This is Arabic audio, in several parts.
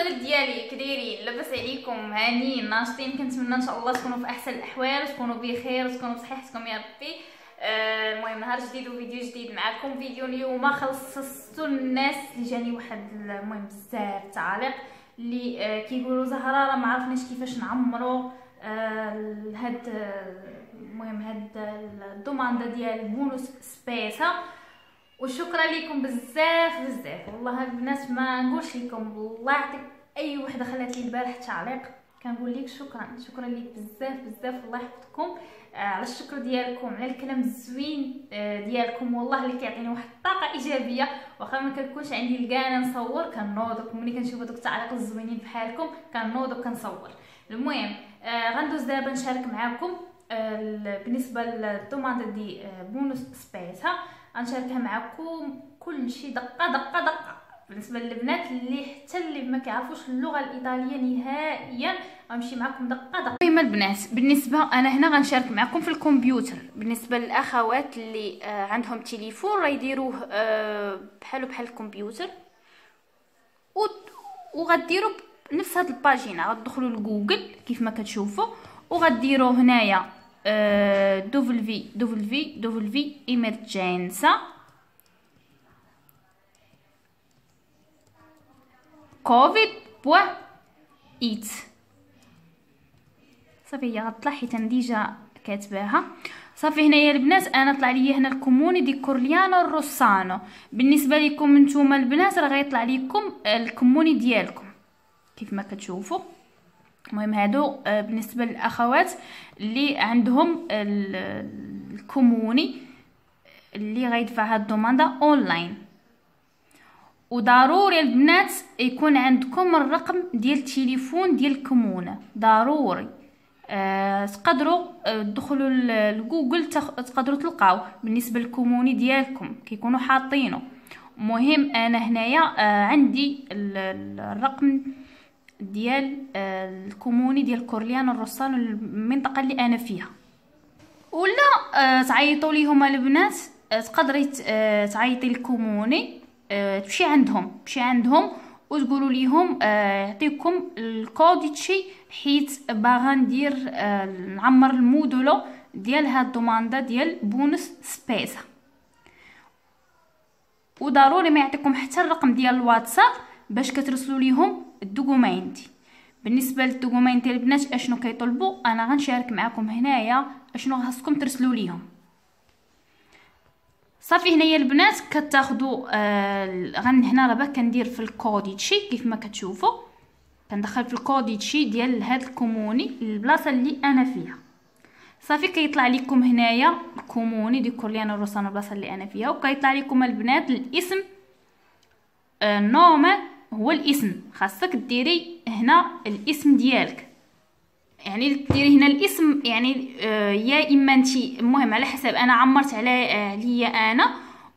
المنزل ديالي كدايرين لاباس عليكم هانيين ناشطين كنتمنى إن شاء الله تكونوا في أحسن الأحوال وتكونوا بخير وتكونوا بصحتكم يا ربي. آه، المهم نهار جديد وفيديو جديد معكم. فيديو اليوم خصصتو الناس جاني واحد المهم بزاف تعاليق اللي آه، كيقولوا زهرة راه ما عرفناش كيفاش نعمروا آه، هاد المهم هاد ال domanda ديال bonus spesa. وشكرا لكم بزاف بزاف. والله البنات ما نقولش لكم والله يعطيك أي وحدة خلات لي البارح تعليق. كنقول لك شكرا شكرا لك بزاف بزاف. الله يحفظكم. آه على الشكر ديالكم على الكلام الزوين آه ديالكم. والله اللي كيعطيني واحد الطاقة إيجابية. واخا ما كنكونش عندي الكانه نصور كنوض. ملي كنشوف دوك التعليق الزوينين بحالكم كنوض وكنصور. المهم آه غندوز دابا نشارك معكم آه بالنسبة للدوماند دي آه بونوس سبيسها غنشاركها معكم كل شيء دقة دقة دقة. بالنسبة للبنات اللي حتى اللي ما كيعرفوش اللغة الإيطالية نهائيا غنمشي معكم دقة دقة. المهم البنات بالنسبة أنا هنا غنشارك معكم في الكمبيوتر. بالنسبة للأخوات اللي آه عندهم تليفون راه يديروه آه بحالو بحال الكمبيوتر. و وغديروا نفس هاد ال pagina. غتدخلوا لجوجل كيف ما كتشوفوا وغديروا هنايا. كوفيد بوا ايت صافي هي غطلع حيت أنا déjà كاتباها. صافي هنايا البنات أنا طلع لي هنا ال comune di Corigliano Rossano. بالنسبة لكم نتوما البنات راه غيطلع لكم ال comune ديالكم. كيف ما كتشوفوا. المهم هادو بالنسبة للأخوات اللي عندهم ال comune اللي غيدفع هاد ال domanda online. وضروري البنات يكون عندكم الرقم ديال التليفون ديال ال comune. ضروري. أه تقدروا تدخلوا لجوجل تقدروا تلقاو بالنسبة لل comune ديالكم كيكونوا حاطينه مهم أنا هنايا أه عندي الرقم ديال أه ال comune ديال Corigliano Rossano المنطقة اللي أنا فيها. ولا أه تعيطوا ليهم البنات أه تقدري تعيطي ال comune تمشي عندهم. تمشي عندهم وتقولوا ليهم يعطيكم ال codice حيت باغا ندير نعمر ال modulo ديال هاد ال domanda ديال bonus spesa. وضروري ما يعطيكم حتى الرقم ديال الواتساب باش كترسلوا ليهم ال documenti بالنسبة لل documenti البنات أشنو كيطلبوا أنا غنشارك معكم هنايا أشنو خاصكم ترسلوا ليهم. صافي هنايا البنات كتاخدوا آه غن هنا راه كندير في ال codice كيف ما كتشوفوا كندخل في ال codice ديال هاد ال comune البلاصة اللي أنا فيها. صافي كيطلع لكم هنايا ال comune di Corigliano Rossano البلاصة اللي أنا فيها. وكيطلع لكم البنات الاسم آه nome هو الاسم. خاصك ديري هنا الاسم ديالك. يعني ديري هنا الاسم يعني آه يا إما انت المهم على حسب أنا عمرت على عليا آه أنا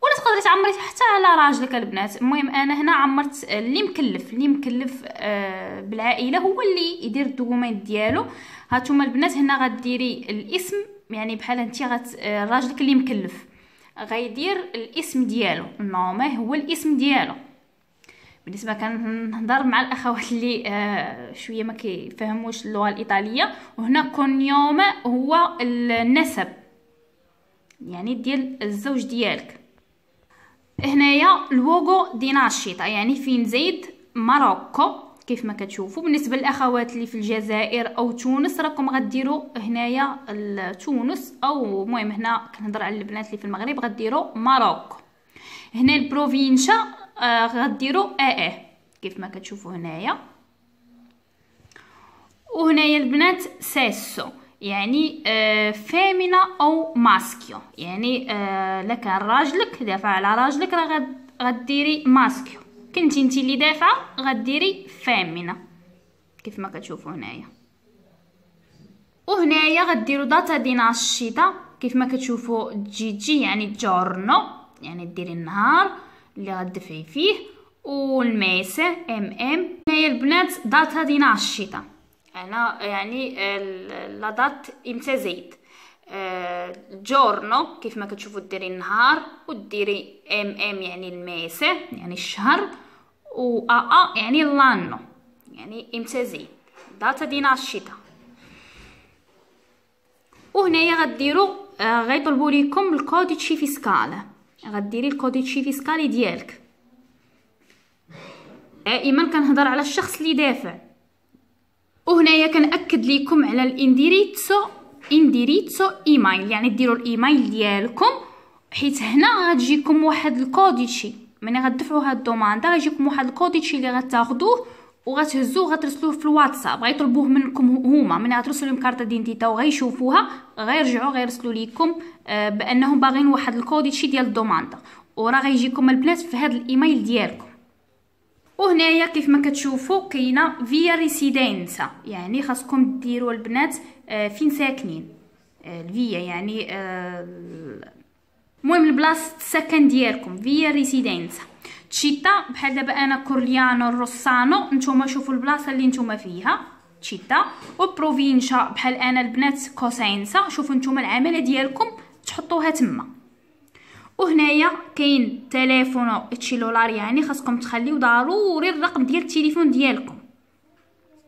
ولا تقدري تعمري حتى على راجلك البنات. المهم أنا هنا عمرت اللي مكلف اللي مكلف آه بالعائلة هو اللي يدير ال document ديالو. هانتوما البنات هنا غديري الاسم يعني بحال انت غت آه راجلك اللي مكلف. غيدير الاسم ديالو. normal هو الاسم ديالو. بالنسبة كنهضر مع الأخوات اللي آه شوية ما كيفهموش اللغة الإيطالية. وهنا cognome هو النسب يعني ديال الزوج ديالك. هنايا luogo di nascita يعني فين زيد Marocco كيف ما كتشوفوا. بالنسبة للأخوات اللي في الجزائر أو تونس راكم غديروا هنايا تونس أو المهم هنا كنهضر على البنات اللي في المغرب غديروا Marocco. هنا ال provincia آه غديروا ا ا كيف ما كتشوفوا هنايا. وهنايا البنات sesso يعني آه femmina أو maschio. يعني آه لك راجلك دافع على راجلك راه غديري maschio. كنتي انت اللي دافعه غديري femmina كيف ما كتشوفوا هنايا. وهنايا غديروا data di nascita كيف ما كتشوفوا GG يعني giorno. يعني ديري النهار. اللي غدفعي فيه وال mese MM هي البنات data di nascita أنا يعني la date إمتى زيد giorno كيف ما كتشوفوا ديري النهار وديري MM يعني ال mese يعني الشهر و AA يعني l'anno. يعني إمتى زيد data di nascita وهنايا غديروا آه غيطلبوا لكم ال codice fiscale غديري ال codice fiscale ديالك. دائما كنهضر على الشخص اللي دافع. وهنايا كنأكد لكم على ال indirizzo indirizzo email يعني ديروا الايميل ديالكم حيت هنا غتجيكم واحد codice. ملي غتدفعوا هاد ال domanda غيجيكم واحد ال codice اللي غتاخذوه وغتهزوه وغترسلوه في الواتساب غيطلبوه منكم هما ملي غترسلوا لهم carta d'identità وغيشوفوها غيرجعوا غيرسلوا لكم آه بانهم باغيين واحد ال codice ديال ال domanda وراه غيجيكم البنات في هاد الايميل ديالكم وهنايا كيف ما كتشوفوا كاينة via residenza يعني خاصكم ديروا البنات آه فين ساكنين آه يعني المهم البلاصه السكن ديالكم via residenza città بحال دابا أنا Corigliano Rossano نتوما شوفوا البلاصه اللي نتوما فيها città و provincia بحال أنا البنات Cosenza شوفوا نتوما العماله ديالكم تحطوها تما وهنايا كاين تليفون تشيلولار يعني خاصكم تخليو ضروري الرقم ديال التليفون ديالكم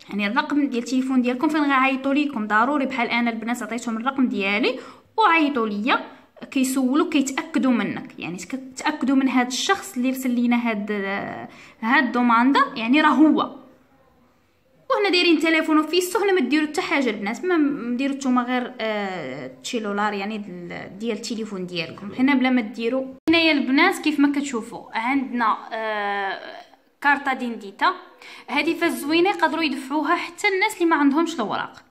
يعني الرقم ديال التليفون ديالكم فين غيعيطوا ليكم ضروري بحال أنا البنات عطيتهم الرقم ديالي وعيطوا ليا كيسولوا كيتاكدوا منك. يعني كتاكدوا من هذا الشخص اللي رسل لينا هاد هاد الدوماندا يعني راه هو. وهنا دايرين تليفون فيسو هنا ما ديروا حتى حاجة البنات ما ديروا نتوما غير آه تشيلولار يعني ديال التليفون ديالكم. هنا بلا ما ديروا هنايا البنات كيف ما كتشوفوا عندنا آه carta d'identità. هذه فالزوينه يقدروا يدفعوها حتى الناس اللي ما عندهمش الوراق.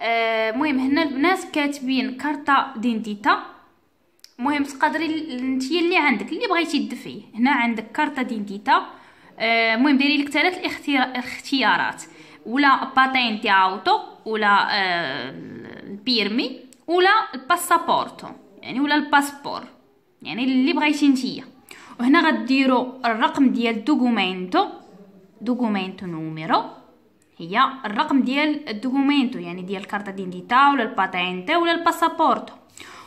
المهم هنا البنات كاتبين carta d'identità المهم تقدري نتيا اللي عندك اللي بغيتي تدفعيه هنا عندك carta d'identità المهم آه دايرين لك ثلاث الاختيارات. ولا patente auto ولا آه ال permis ولا ال passaporto. يعني ولا ال passeport. يعني اللي بغيتي نتيا وهنا غديروا الرقم ديال documento documento numero. هي الرقم ديال ال documento يعني ديال ال carta d'identità ولا ال patente ولا ال passaporto.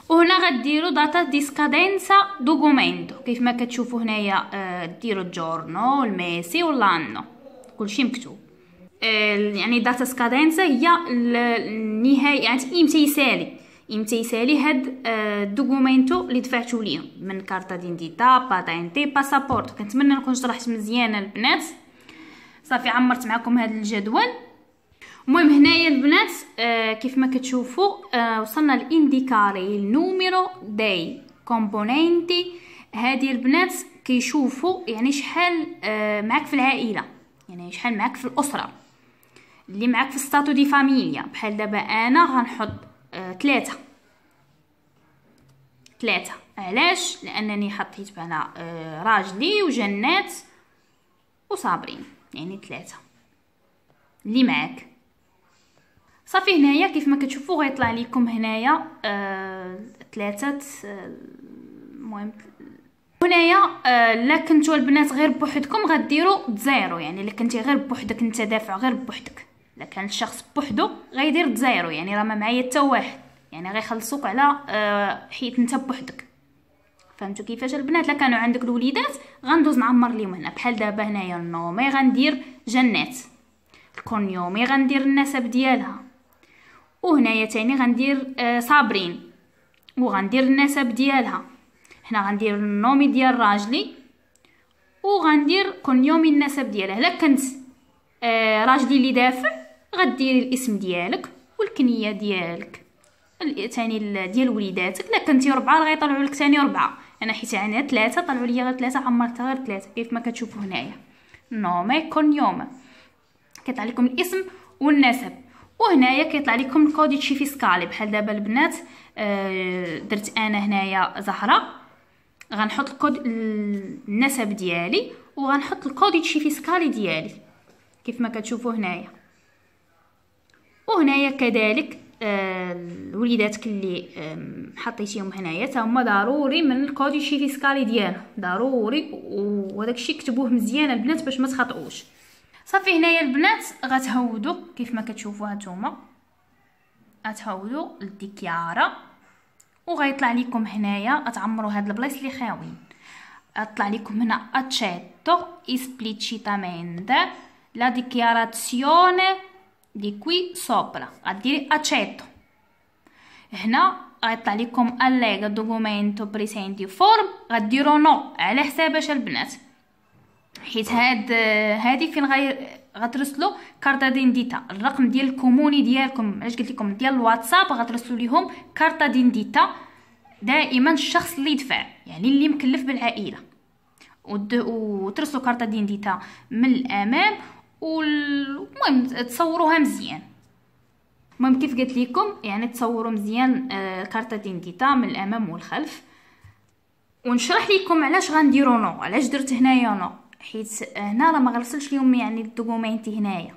وهنا غديروا data di scadenza documento كيف ما كتشوفوا هنايا آه ديروا ال giorno ال mese وال anno كلشي مكتوب. آه يعني data scadenza هي النهاية يعني إمتى يسالي. إمتى يسالي هاد آه ال documento اللي دفعتو ليه من carta d'identità patente passaporto. كنتمنى نكون شرحت مزيان البنات. صافي عمرت معكم هذا الجدول. المهم هنايا البنات آه كيف ما كتشوفوا آه وصلنا ل indicare il numero dei componenti. هذه البنات كيشوفوا يعني شحال آه معك في العائلة يعني شحال معك في الأسرة. اللي معك في ستاتو دي فاميليا بحال دابا أنا غنحط ثلاثة ثلاثة علاش؟ لأنني حطيت آه راجلي وجنات وصابرين. يعني ثلاثة. اللي معاك. صافي هنايا كيف ما كتشوفوا غيطلع لكم هنايا آه ثلاثة المهم. آه هنايا آه لا كنتو البنات غير بوحدكم غديروا zero يعني إلا كنتي غير بوحدك انت دافع غير بوحدك. إلا كان الشخص بوحدو غيدير zero يعني راه ما معايا حتى واحد. يعني غيخلصوك على آه حيت انت بوحدك. فهمتوا كيفاش البنات لا كانوا عندك الوليدات غندوز نعمر ليهم هنا. بحال دابا هنايا ال nome غندير جنات. ال cognome غندير النسب ديالها. وهنايا تاني غندير آه صابرين. وغندير النسب ديالها. هنا غندير النومي ديال راجلي. وغندير كونيومي النسب ديالها. لا كنت آه راجلي اللي دافع غديري الاسم ديالك والكنية ديالك. تاني ديال وليداتك. لا كنتي ربعة غيطلعوا لك تاني ربعة. أنا حيت عندي ثلاثة طلعوا لي غير ثلاثة عمرتها غير ثلاثة. كيف ما كتشوفوا هنايا. نومي كونيوم كيطلع لكم الاسم والنسب. وهنايا كيطلع لكم ال codice fiscale بحال دابا البنات آه درت أنا هنايا زهرة. غنحط الكود النسب ديالي وغنحط ال codice fiscale ديالي. كيف ما كتشوفوا هنايا. وهنايا كذلك آه الوليداتك اللي حطيتيهم هنايا تا هما ضروري من ال codice fiscale ديالهم. ضروري وهذاك الشيء كتبوه مزيان البنات باش ما تخطئوش. صافي هنايا البنات غتهودوا كيف ما كتشوفوا هانتوما غتهودوا لل dichiara وغيطلع لكم هنايا غتعمروا هاد البلايص اللي خاويين. غطلع لكم هنا accetto esplicitamente la dichiarazione di cui sopra غديري accetto هنا غيطلع لكم allega documento presente form غديروا no على حساباش البنات. حيت هاد هادي فين غير غترسلوا carta d'identità. الرقم ديال ال comune ديالكم علاش قلت لكم؟ ديال الواتساب غترسلوا ليهم carta d'identità. دائما الشخص اللي يدفع يعني اللي مكلف بالعائلة. وترسلوا carta d'identità من الأمام والمهم تصوروها مزيان. المهم كيف قلت لكم يعني تصوروا مزيان آه carta d'identità من الأمام والخلف. ونشرح لكم علاش غنديرو no علاش درت هنايا no. حيت هنا راه ما غرسلش ليهم يعني ال documenti هنايا.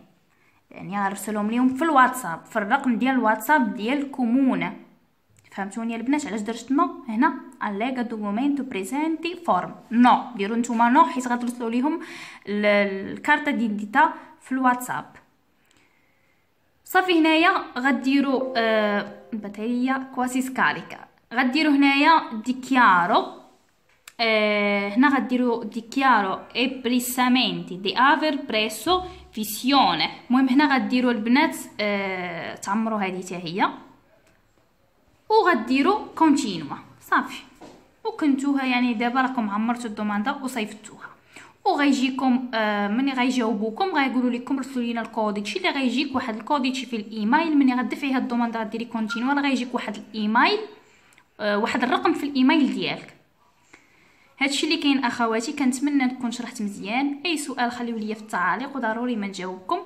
يعني غنرسلهم ليهم في الواتساب في الرقم ديال الواتساب ديال الكومونة. فهمتوني البنات؟ علاش درت no؟ هنا allega documento presente form no. ديروا نتوما no حيت غترسلوا ليهم ال carta d'identità في الواتساب. صافي هنايا غديروا آه البطارية quasi scarica غديروا هنايا dichiaro آه هنا غديروا dichiaro espressamente di aver preso visione المهم هنا غديروا البنات آه تعمروا هذه حتى هي. وغديروا continua. صافي. وكنتوها يعني دابا راكم عمرتوا ال domanda وصيفطوها وغيجيكم آه مني غيجاوبوكم غيقولوا لكم رسلوا لينا ال codice اللي غيجيك واحد codice في الإيميل مني غدفعي هاد ال domanda غديري continua راه غيجيك واحد الإيميل آه واحد الرقم في الإيميل ديالك. هادشي اللي كاين أخواتي كنتمنى نكون شرحت مزيان. أي سؤال خليو ليا في التعاليق وضروري ما نجاوبكم.